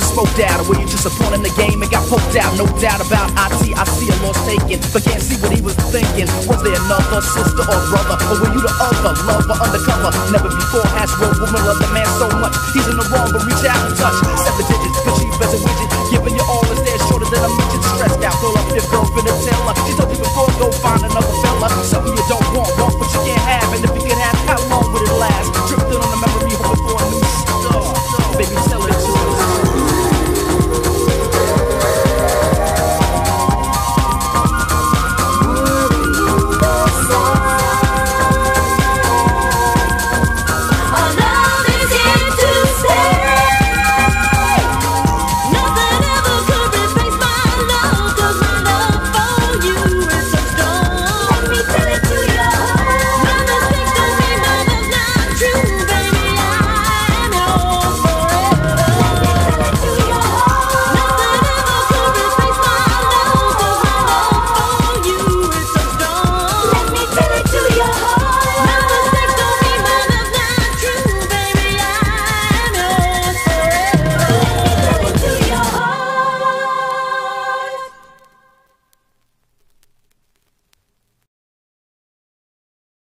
been smoked out. Or were you just a pawn in the game and got poked out? No doubt about IT. I see a loss taken, but can't see what he was thinking. Was there another sister or brother? Or were you the other lover undercover? Never before has real woman loved the man so much. He's in the wrong, but reach out and touch. Seven digits,